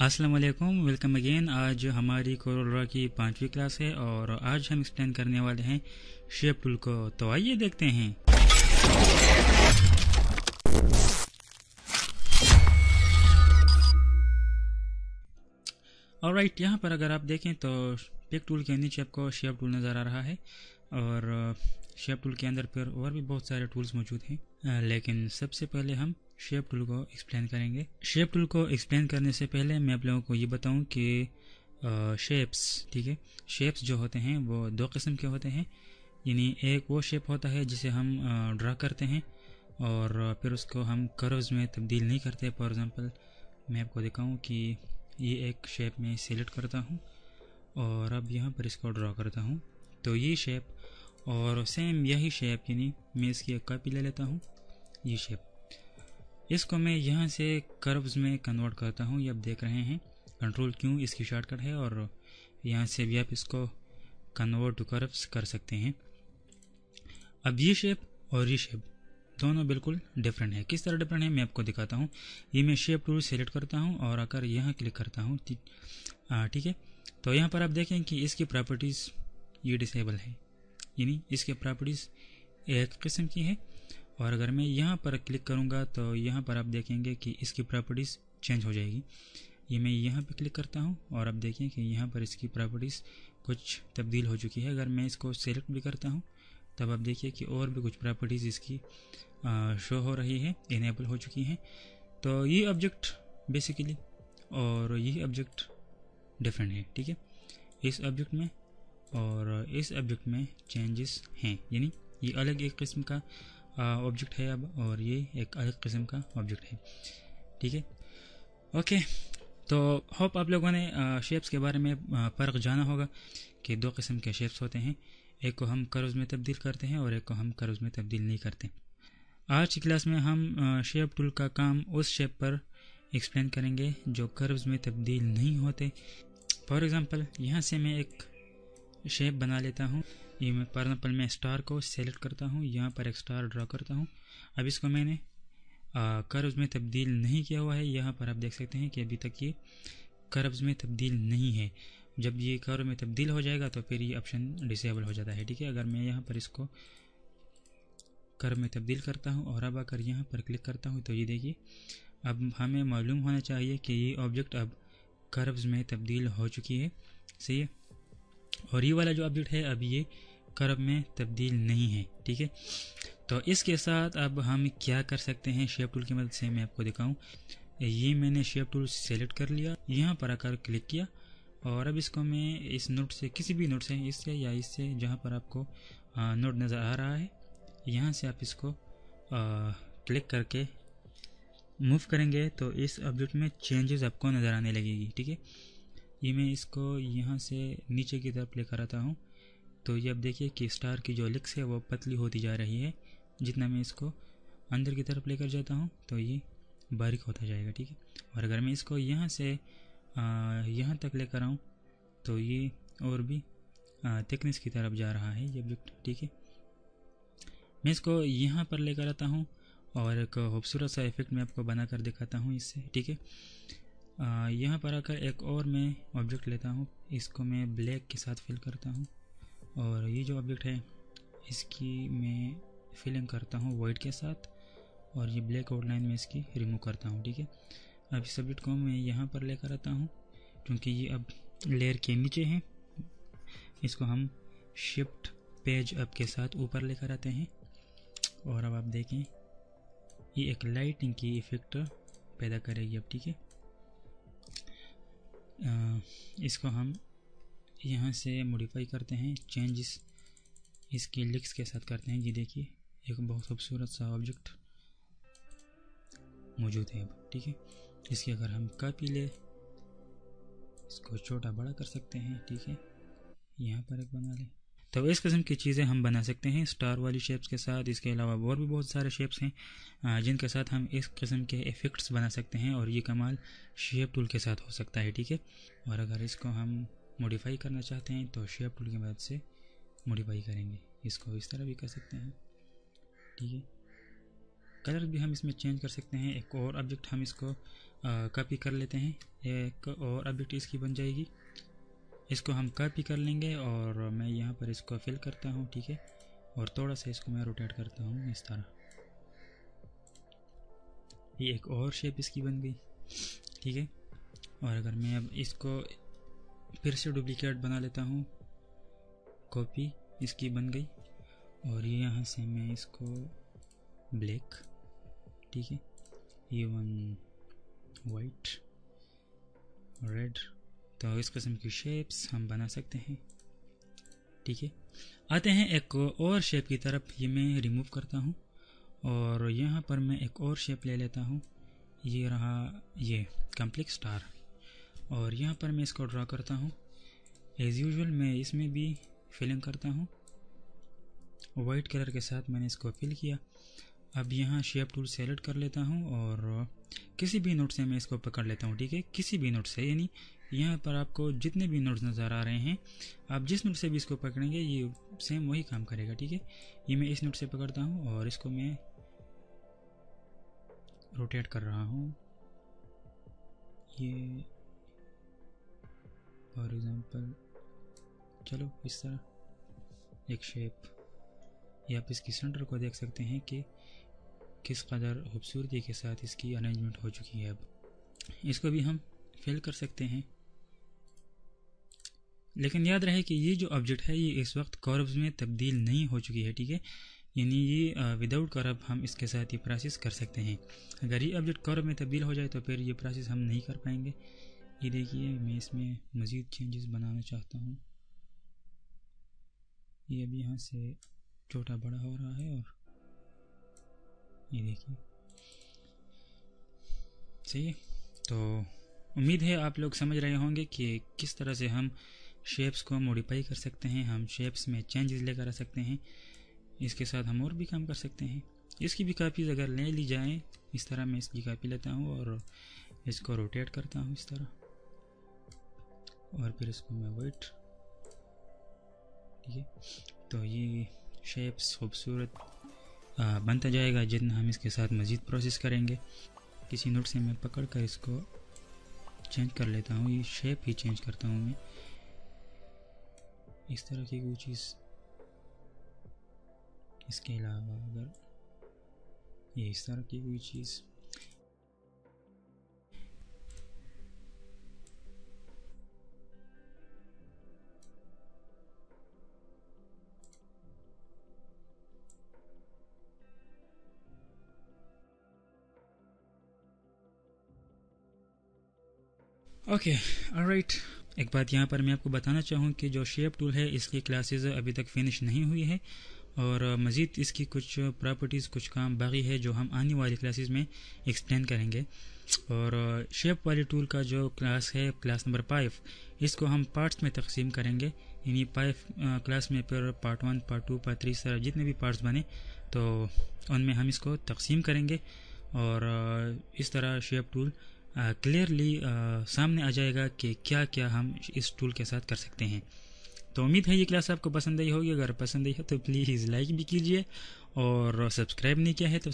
अस्सलाम वालेकुम, welcome again. आज हमारी कोरोला की पांचवी क्लास है और आज हम एक्सप्लेन करने वाले हैं शेप टूल को। तो आइए देखते हैं। और राइट यहाँ पर अगर आप देखें तो पिक टूल के नीचे आपको शेप टूल नज़र आ रहा है और शेप टूल के अंदर फिर और भी बहुत सारे टूल्स मौजूद हैं। लेकिन सबसे पहले हम शेप टूल को एक्सप्लेन करेंगे। शेप टूल को एक्सप्लेन करने से पहले मैं आप लोगों को ये बताऊँ कि शेप्स ठीक है? शेप्स जो होते हैं, वो दो किस्म के होते हैं। यानी एक वो शेप होता है जिसे हम ड्रा करते हैं और फिर उसको हम कर्व्स में तब्दील नहीं करते। फॉर एग्ज़ाम्पल मैं आपको दिखाऊँ कि ये एक शेप में सिलेक्ट करता हूँ और अब यहाँ पर इसको ड्रा करता हूँ। तो ये शेप और सेम यही शेप यानी मैं इसकी एक कापी ले लेता हूँ। ये शेप इसको मैं यहाँ से कर्व्स में कन्वर्ट करता हूँ। ये आप देख रहे हैं। कंट्रोल क्यों इसकी शॉर्टकट है और यहाँ से भी आप इसको कन्वर्ट टू कर्व्स कर सकते हैं। अब ये शेप और ये शेप दोनों बिल्कुल डिफरेंट है। किस तरह डिफरेंट है, मैं आपको दिखाता हूँ। ये मैं शेप टूल सेलेक्ट करता हूँ और आकर यहाँ क्लिक करता हूँ। ठीक है? तो यहाँ पर आप देखें कि इसकी प्रॉपर्टीज़ ये डिसेबल है। यानी इसके प्रॉपर्टीज़ एक किस्म की है। और अगर मैं यहाँ पर क्लिक करूँगा तो यहाँ पर आप देखेंगे कि इसकी प्रॉपर्टीज़ चेंज हो जाएगी। ये मैं यहाँ पे क्लिक करता हूँ और आप देखें कि यहाँ पर इसकी प्रॉपर्टीज़ कुछ तब्दील हो चुकी है। अगर मैं इसको सेलेक्ट भी करता हूँ तब आप देखिए कि और भी कुछ प्रॉपर्टीज़ इसकी आ, शो हो रही है इनेबल हो चुकी हैं। तो ये ऑब्जेक्ट बेसिकली और ये ऑब्जेक्ट डिफरेंट है ठीक है? इस ऑब्जेक्ट में और इस ऑब्जेक्ट में चेंजेस हैं यानी ये अलग एक किस्म का ऑब्जेक्ट है अब, और ये एक अलग किस्म का ऑब्जेक्ट है। ठीक है? ओके तो होप आप लोगों ने शेप्स के बारे में फ़र्क जाना होगा कि दो किस्म के शेप्स होते हैं। एक को हम कर्व्स में तब्दील करते हैं और एक को हम कर्व्स में तब्दील नहीं करते। आज की क्लास में हम शेप टूल का काम उस शेप पर एक्सप्लेन करेंगे जो कर्व्स में तब्दील नहीं होते। फॉर एग्ज़ाम्पल यहाँ से मैं एक शेप बना लेता हूँ। ये मैं फॉर एग्ज़ाम्पल मैं स्टार को सेलेक्ट करता हूँ। यहाँ पर एक स्टार ड्रा करता हूँ। अब इसको मैंने कर्व्स में तब्दील नहीं किया हुआ है। यहाँ पर आप देख सकते हैं कि अभी तक ये कर्व्स में तब्दील नहीं है। जब ये कर्व में तब्दील हो जाएगा तो फिर ये ऑप्शन डिसेबल हो जाता है, ठीक है? अगर मैं यहाँ पर इसको कर्व में तब्दील करता हूँ और अब अगर यहाँ पर क्लिक करता हूँ तो ये देखिए, अब हमें मालूम होना चाहिए कि ये ऑब्जेक्ट अब कर्व्स में तब्दील हो चुकी है। सही है? और ये वाला जो ऑब्जेक्ट है, अब ये कर्व में तब्दील नहीं है, ठीक है? तो इसके साथ अब हम क्या कर सकते हैं, शेप टूल की मदद से मैं आपको दिखाऊँ। ये मैंने शेप टूल सेलेक्ट कर लिया, यहाँ पर आकर क्लिक किया, और अब इसको मैं इस नोट से, किसी भी नोट से, इससे या इससे, जहाँ पर आपको नोट नज़र आ रहा है, यहाँ से आप इसको क्लिक करके मूव करेंगे तो इस ऑब्जेक्ट में चेंजेस आपको नज़र आने लगेगी, ठीक है? ये मैं इसको यहाँ से नीचे की तरफ़ लेकर आता हूँ। तो ये अब देखिए कि स्टार की जो लिक्स है वो पतली होती जा रही है। जितना मैं इसको अंदर की तरफ़ लेकर जाता हूँ तो ये बारीक होता जाएगा, ठीक है? और अगर मैं इसको यहाँ से यहाँ तक लेकर आऊँ तो ये और भी थिकनेस की तरफ़ जा रहा है ये ऑब्जेक्ट ठीक है? मैं इसको यहाँ पर लेकर आता हूँ और एक खूबसूरत सा इफ़ेक्ट मैं आपको बना कर दिखाता हूँ इससे, ठीक है? यहाँ पर आकर एक और मैं ऑब्जेक्ट लेता हूँ। इसको मैं ब्लैक के साथ फिल करता हूँ। और ये जो ऑब्जेक्ट है, इसकी मैं फिलिंग करता हूँ वाइट के साथ। और ये ब्लैक आउटलाइन में इसकी रिमूव करता हूँ, ठीक है? अब इस सब्जेक्ट को मैं यहाँ पर लेकर आता हूँ, क्योंकि ये अब लेयर के नीचे हैं। इसको हम शिफ्ट पेज अप के साथ ऊपर लेकर आते हैं। और अब आप देखें, ये एक लाइटिंग की इफ़ेक्ट पैदा करेगी अब, ठीक है? इसको हम यहाँ से मॉडिफाई करते हैं चेंजेस इसके लिक्स के साथ करते हैं। ये देखिए, एक बहुत खूबसूरत सा ऑब्जेक्ट मौजूद है अब, ठीक है? इसकी अगर हम कापी ले, इसको छोटा बड़ा कर सकते हैं, ठीक है? यहाँ पर एक बना लें। तो इस किस्म की चीज़ें हम बना सकते हैं स्टार वाली शेप्स के साथ। इसके अलावा और भी बहुत सारे शेप्स हैं जिनके साथ हम इस किस्म के इफ़ेक्ट्स बना सकते हैं और ये कमाल शेप टूल के साथ हो सकता है, ठीक है? और अगर इसको हम मॉडिफाई करना चाहते हैं तो शेप टूल की मदद से मॉडिफाई करेंगे। इसको इस तरह भी कर सकते हैं, ठीक है? कलर भी हम इसमें चेंज कर सकते हैं। एक और ऑब्जेक्ट हम इसको कॉपी कर लेते हैं। एक और अबिट इसकी बन जाएगी। इसको हम कॉपी कर लेंगे और मैं यहाँ पर इसको फिल करता हूँ, ठीक है? और थोड़ा सा इसको मैं रोटेट करता हूँ इस तरह। ये एक और शेप इसकी बन गई, ठीक है? और अगर मैं अब इसको फिर से डुप्लीकेट बना लेता हूँ, कॉपी इसकी बन गई, और ये यहाँ से मैं इसको ब्लैक, ठीक है? ये वन वाइट रेड तो इस किस्म की शेप्स हम बना सकते हैं। ठीक है? आते हैं एक और शेप की तरफ़, ये मैं रिमूव करता हूँ। और यहाँ पर मैं एक और शेप ले लेता हूँ। ये रहा ये कम्प्लेक्स स्टार और यहाँ पर मैं इसको ड्रा करता हूँ। एज़ यूजल मैं इसमें भी फिलिंग करता हूँ। वाइट कलर के साथ मैंने इसको फिल किया। अब यहाँ शेप टूल सेलेक्ट कर लेता हूँ और किसी भी नोट से मैं इसको पकड़ लेता हूँ, ठीक है? किसी भी नोट से, यानी यहाँ पर आपको जितने भी नोट्स नज़र आ रहे हैं, आप जिस नोट से भी इसको पकड़ेंगे, ये सेम वही काम करेगा, ठीक है? ये मैं इस नोट से पकड़ता हूँ और इसको मैं रोटेट कर रहा हूँ। ये फॉर एग्ज़ाम्पल चलो इस तरह, एक शेप ये आप इसकी सेंटर को देख सकते हैं कि किस कदर खूबसूरती के साथ इसकी अरेंजमेंट हो चुकी है अब। इसको भी हम फिल कर सकते हैं। लेकिन याद रहे कि ये जो ऑब्जेक्ट है, ये इस वक्त कॉर्ब्स में तब्दील नहीं हो चुकी है, ठीक है? यानी ये विदाउट करब हम इसके साथ ये प्रोसेस कर सकते हैं। अगर ये ऑब्जेक्ट करब में तब्दील हो जाए तो फिर ये प्रोसेस हम नहीं कर पाएँगे। ये देखिए, मैं इसमें मज़ीद चेंजेस बनाना चाहता हूँ। ये अभी यहाँ से छोटा बड़ा हो रहा है और ये देखिए। सही है? तो उम्मीद है आप लोग समझ रहे होंगे कि किस तरह से हम शेप्स को मॉडिफाई कर सकते हैं, हम शेप्स में चेंजेस लेकर आ सकते हैं, इसके साथ हम और भी काम कर सकते हैं। इसकी भी कापीज़ अगर ले ली जाए, इस तरह मैं इसकी कापी लेता हूँ और इसको रोटेट करता हूँ इस तरह। और फिर इसको मैं वेट ठीक है? तो ये शेप्स खूबसूरत बनता जाएगा जितना हम इसके साथ मज़ीद प्रोसेस करेंगे। किसी नोट से मैं पकड़ कर इसको चेंज कर लेता हूँ, ये शेप ही चेंज करता हूँ मैं। इस तरह की कोई चीज़ इसके अलावा अगर ये इस तरह की कोई चीज़ ओके राइट एक बात यहाँ पर मैं आपको बताना चाहूँ कि जो शेप टूल है, इसकी क्लासेस अभी तक फिनिश नहीं हुई है और मज़ीद इसकी कुछ प्रॉपर्टीज़ कुछ काम बाकी है जो हम आने वाली क्लासेस में एक्सप्लेन करेंगे। और शेप वाली टूल का जो क्लास है क्लास नंबर फाइव इसको हम पार्ट्स में तकसीम करेंगे। यानी फाइव क्लास में फिर part one part two part three तरह जितने भी पार्ट्स बने तो उनमें हम इसको तकसीम करेंगे। और इस तरह शेप टूल क्लियरली सामने आ जाएगा कि क्या क्या हम इस टूल के साथ कर सकते हैं। तो उम्मीद है ये क्लास आपको पसंद आई होगी। अगर पसंद आई हो तो प्लीज़ लाइक भी कीजिए और सब्सक्राइब नहीं किया है तो